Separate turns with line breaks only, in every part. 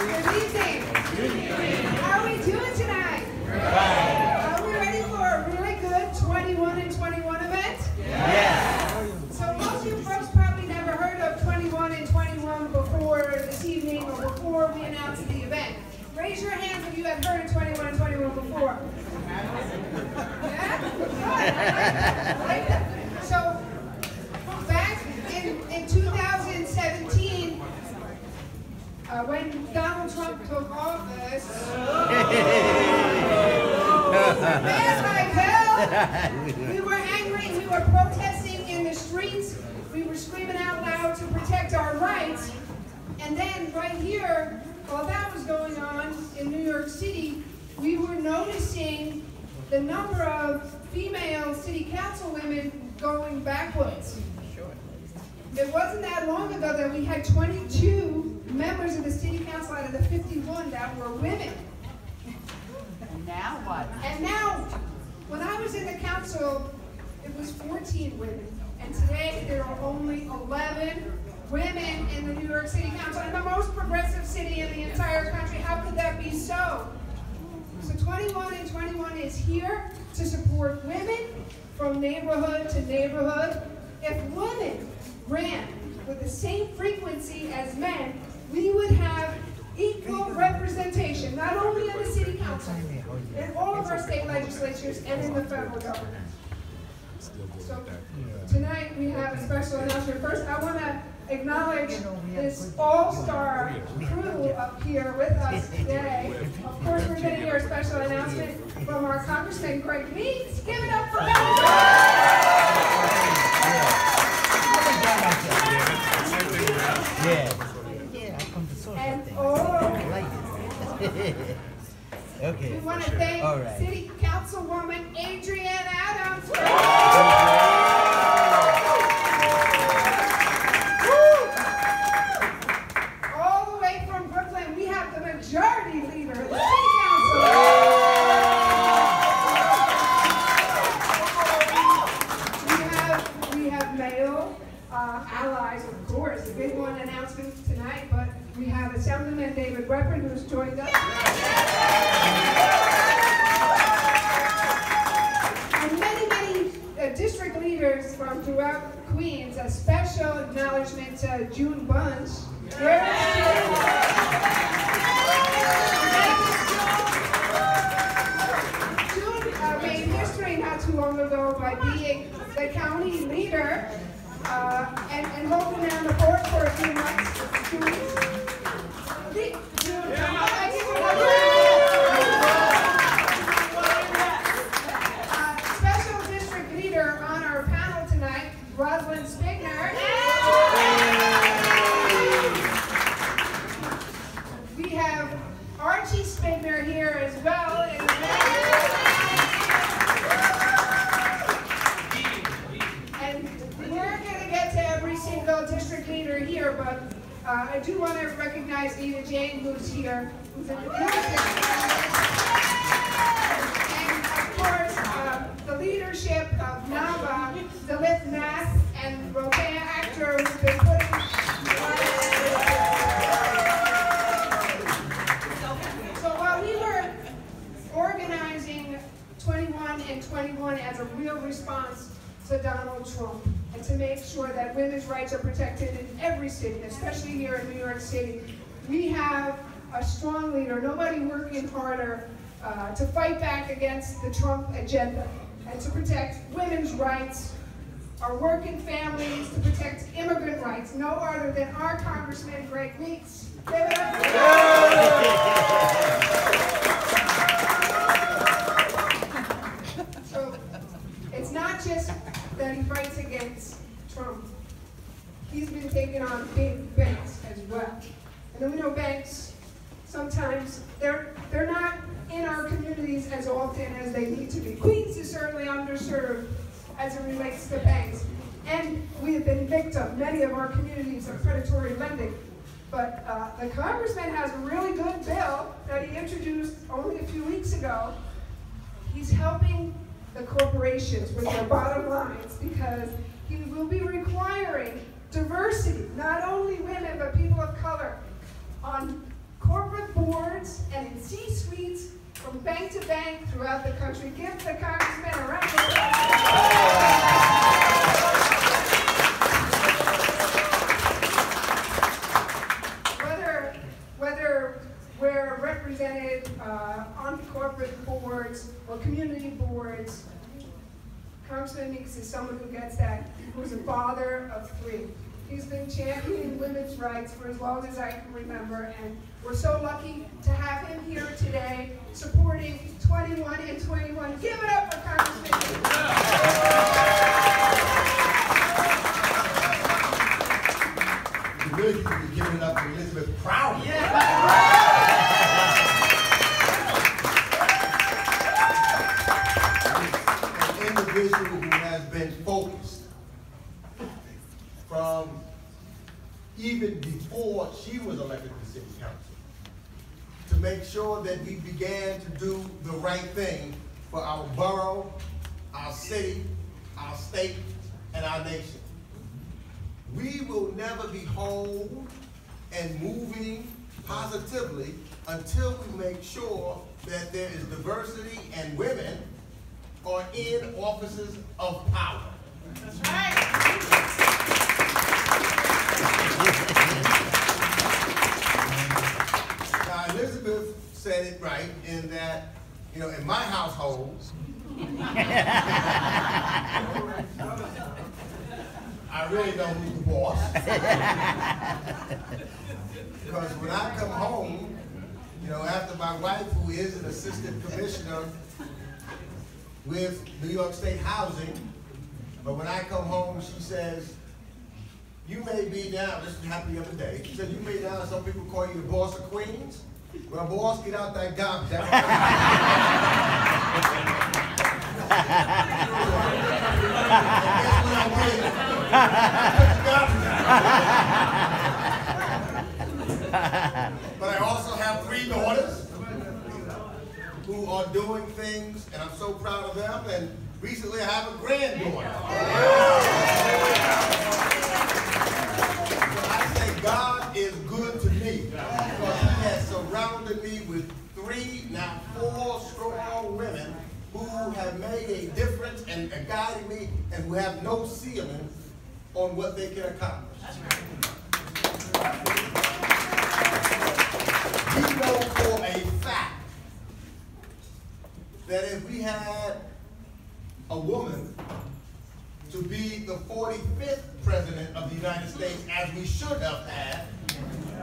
Evening. How are we doing tonight? Are we ready for a really good 21 and 21 event?
Yes.
So most of you folks probably never heard of 21 and 21 before this evening or before we announced the event. Raise your hands if you have heard of 21 and 21 before. Yeah? So back in, in 2017, uh, when Donald Trump took office, man like hell, we were angry, we were protesting in the streets, we were screaming out loud to protect our rights. And then right here, while that was going on in New York City, we were noticing the number of female city council women going backwards. It wasn't that long ago that we had 22 members of the city council out of the 51 that were women.
And now what?
And now, when I was in the council, it was 14 women. And today, there are only 11 women in the New York City Council, and the most progressive city in the entire country. How could that be so? So 21 and 21 is here to support women from neighborhood to neighborhood. If women ran with the same frequency as men, we would have equal representation, not only in the city council, in all of our state legislatures and in the federal government. So tonight we have a special announcement. First, I want to acknowledge this all-star crew up here with us today. Of course, we're going to hear a special announcement from our Congressman Greg Meeks. Give it up for him.
Yeah. I come to social
And oh,
I
we want to thank
right.
City Councilwoman Adrienne Adams. Ago by being the county leader uh, and, and holding down the fort for a few months. I do want to recognize Nina Jane, who's here, who's in the And of course, uh, the leadership of NAVA, Dalit Nath, and Rotea Actor, who's been putting. So while we were organizing 21 and 21 as a real response to Donald Trump and to make sure that women's rights are protected in every city, especially here in New York City, we have a strong leader, nobody working harder uh, to fight back against the Trump agenda and to protect women's rights, our working families, to protect immigrant rights, no other than our Congressman Greg Meeks. Give it up for. So it's not just that he fights against Trump. He's been taking on big banks as well. And we know banks, sometimes they're, they're not in our communities as often as they need to be. Queens is certainly underserved as it relates to banks. And we have been victim, many of our communities, of predatory lending. But uh, the congressman has a really good bill that he introduced only a few weeks ago. He's helping the corporations with their bottom lines because he will be requiring diversity, not only women, but people of color, on corporate boards and in C-suites from bank to bank throughout the country. Give the congressman a round of applause. Whether, whether we're represented uh, on corporate boards or community boards, Congressman Meeks is someone who gets that who's a father of three. He's been championing women's rights for as long as I can remember, and we're so lucky to have him here today supporting 21 and 21. Give it up for Congressman Meeks.
You really need to be giving it up to Elizabeth Proud. An individual who has been focused from even before she was elected to city council to make sure that we began to do the right thing for our borough, our city, our state, and our nation. We will never be whole and moving positively until we make sure that there is diversity and women are in offices of power. That's right. Now Elizabeth said it right in that, you know, in my household, I really don't know who's the boss. Because when I come home, you know, after my wife, who is an assistant commissioner with New York State Housing, but when I come home, she says, you may be now, this happened the other day, she said, you may now, some people call you the boss of Queens. Well, boss, get out that. And But I also have three daughters who are doing things, and I'm so proud of them. And recently, I have a granddaughter. So I say God is good to me because He has surrounded me with three, now four strong women who have made a difference and guided me and who have no ceiling on what they can accomplish. We know for a fact that if we had a woman to be the 45th president of the United States, as we should have had,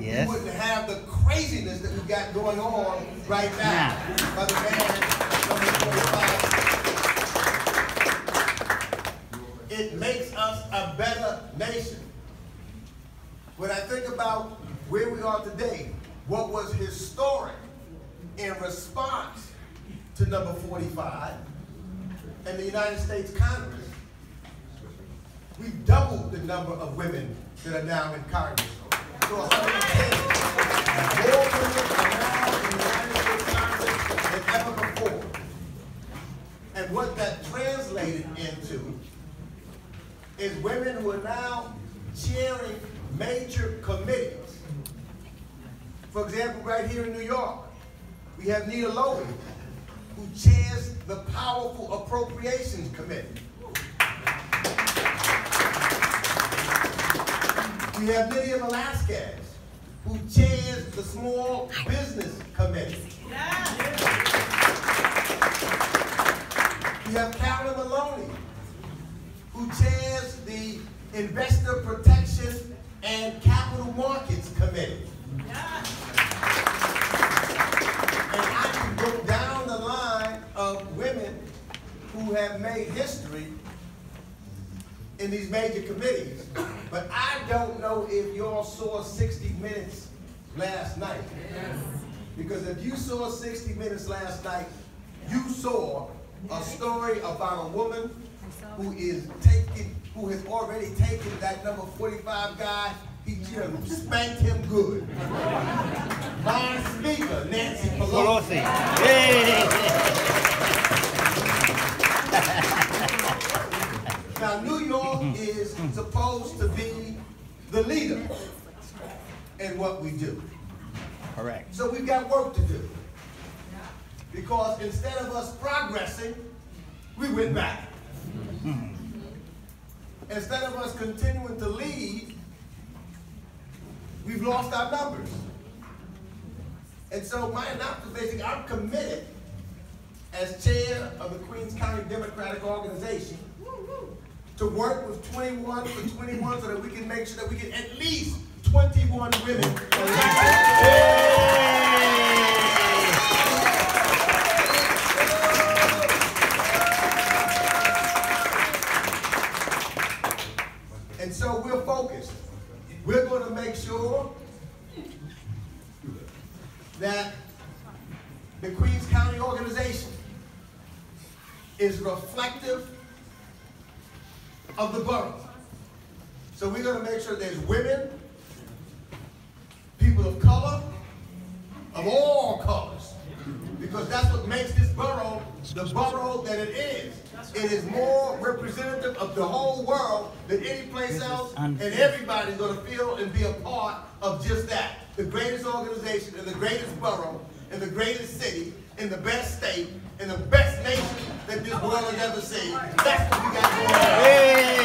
Yes.
we wouldn't have the craziness that we got going on right now by the man number 45. It makes us a better nation. When I think about where we are today, what was historic in response to number 45 and the United States Congress, we doubled the number of women that are now in Congress. So 110 more women are now in the United States Congress than ever before. And what that translated into is women who are now chairing major committees. For example, right here in New York, we have Nita Lowey, who chairs the powerful Appropriations Committee. We have Nydia Velázquez, who chairs the Small Business Committee. We have Carolyn Maloney, who chairs the Investor Protection and Capital Markets Committee. And I can go down the line of women who have made history in these major committees. But I don't know if y'all saw 60 Minutes last night. Because if you saw 60 Minutes last night, you saw a story about a woman who is taking, who has already taken that number 45 guy, he just spanked him good. My speaker, Nancy Pelosi.
Pelosi.
Now, New York is supposed to be the leader in what we do.
Correct.
So we've got work to do. Because instead of us progressing, we went back. Instead of us continuing to lead, we've lost our numbers. And so my observation, I'm committed as chair of the Queens County Democratic Organization to work with 21 for 21 so that we can make sure that we get at least 21 women to make sure that the Queens County organization is reflective of the borough. So we're going to make sure there's women, people of color, of all colors, because that's what makes this borough the borough that it is. It is more representative of the whole world than any place else, and everybody's going to feel and be a part of just that. The greatest organization in the greatest borough, in the greatest city, in the best state, in the best nation that this world has ever seen. That's what we got going on.
Hey.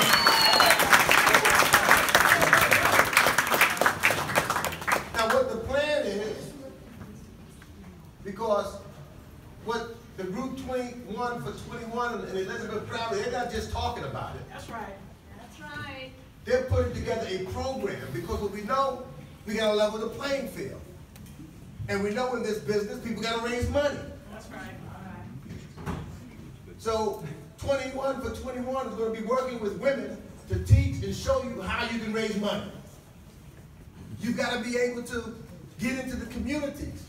Now, what the plan is, because what the Group 21 21 and Elizabeth Crowley, they're not just talking about it.
That's right. That's right.
They're putting together a program because what we know, we gotta level the playing field. And we know in this business, people gotta raise money.
That's right. All right.
So 21 for 21 is gonna be working with women to teach and show you how you can raise money. You've gotta be able to get into the communities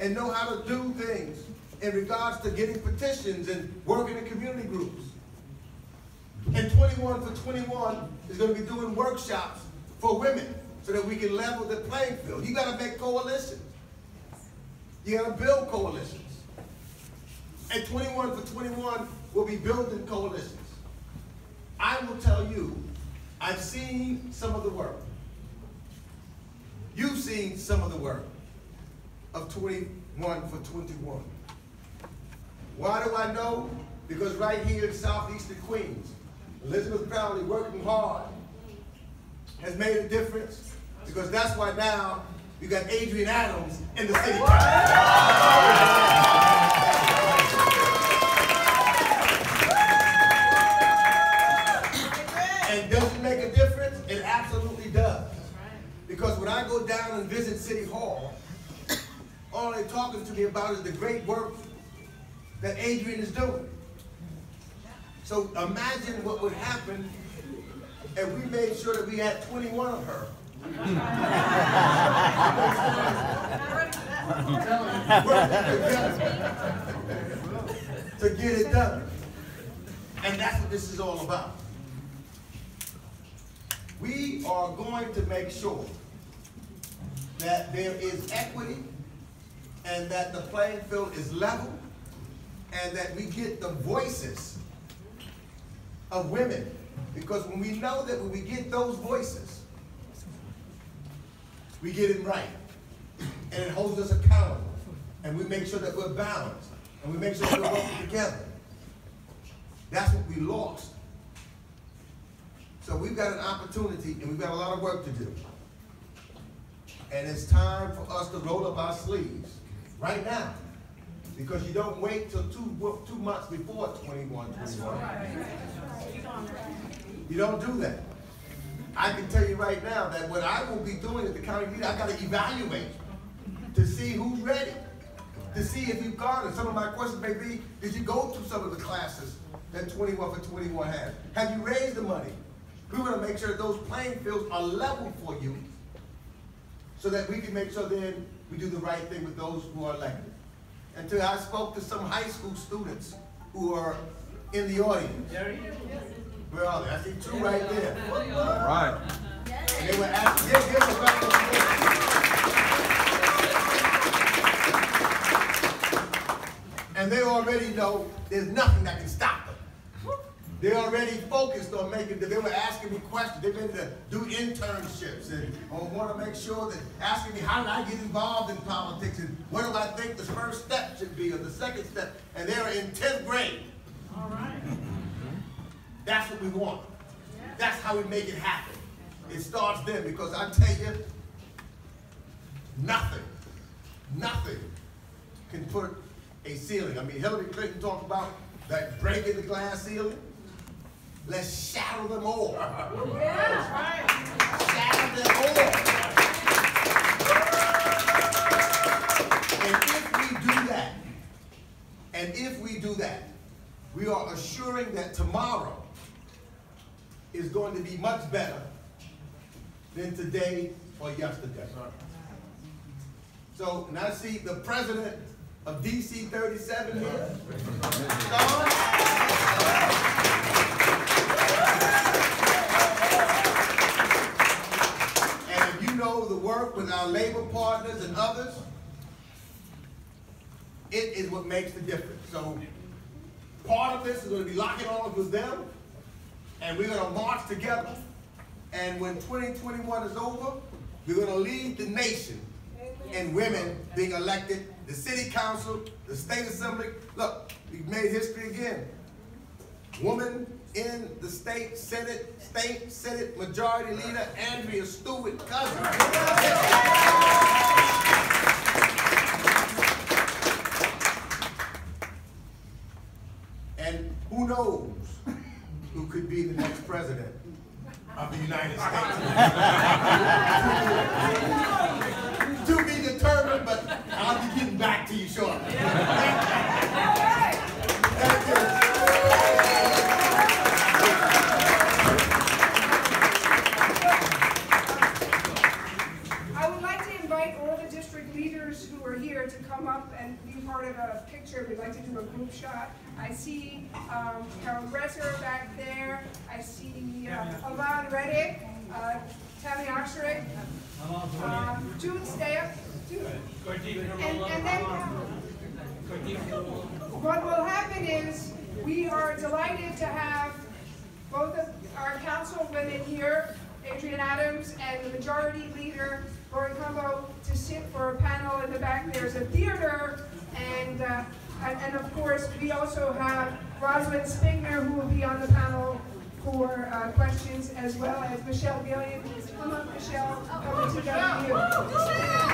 and know how to do things in regards to getting petitions and working in community groups. And 21 for 21 is gonna be doing workshops for women so that we can level the playing field. You gotta make coalitions. You gotta build coalitions. And 21 for 21 will be building coalitions. I will tell you, I've seen some of the work. You've seen some of the work of 21 for 21. Why do I know? Because right here in southeastern Queens, Elizabeth Crowley working hard has made a difference because that's why now you got Adrienne Adams in the city. And does it make a difference? It absolutely does. Because when I go down and visit City Hall, all they're talking to me about is the great work that Adrienne is doing. So imagine what would happen if we made sure that we had 21 of her. To get it done. And that's what this is all about. We are going to make sure that there is equity and that the playing field is level and that we get the voices of women. Because when we know that when we get those voices, we get it right. And it holds us accountable. And we make sure that we're balanced. And we make sure that we're working together. That's what we lost. So we've got an opportunity and we've got a lot of work to do. And it's time for us to roll up our sleeves right now. Because you don't wait till two, two months before 21, 21. You don't do that. I can tell you right now that what I will be doing as the county leader, I gotta evaluate to see who's ready. To see if you've gone, and some of my questions may be, did you go through some of the classes that 21 for 21 has? Have you raised the money? We wanna make sure that those playing fields are level for you so that we can make sure then we do the right thing with those who are elected. Until I spoke to some high school students who are in the audience. Where are they? I see two right there.
Right.
And they were asking, give, give them a round of applause. And they already know there's nothing that can stop They're already focused on making, they were asking me questions, they've been to do internships and uh, want to make sure that, asking me how did I get involved in politics and what do I think the first step should be or the second step, and they're in tenth grade.
All right.
That's what we want. That's how we make it happen. It starts then because I tell you, nothing, nothing can put a ceiling. I mean, Hillary Clinton talked about that breaking the glass ceiling. Let's shatter them all.
Yeah.
Shatter them all. And if we do that, and if we do that, we are assuring that tomorrow is going to be much better than today or yesterday. So, and I see the president of DC 37 here. And if you know the work with our labor partners and others, it is what makes the difference. So part of this is going to be locking arms with them, and we're going to march together. And when 2021 is over, we're going to lead the nation in women being elected, the city council, the state assembly. Look, we've made history again. Woman in the state senate, state senate majority leader, Andrea Stewart Cousins.
Picture. We'd like to do a group shot. I see um, Carol Bresser back there. I see uh, Alon Reddick, uh, Tammy Oxerick, um, June stay up. And, and then what will happen is, we are delighted to have both of our councilwomen here, Adrienne Adams and the majority leader, Laurie Cumbo, to sit for a panel in the back. There's a theater, and, uh, and of course, we also have Rosalind Spigner, who will be on the panel for uh, questions, as well as Michelle Gillian. Come up, Michelle. Come oh, oh, together.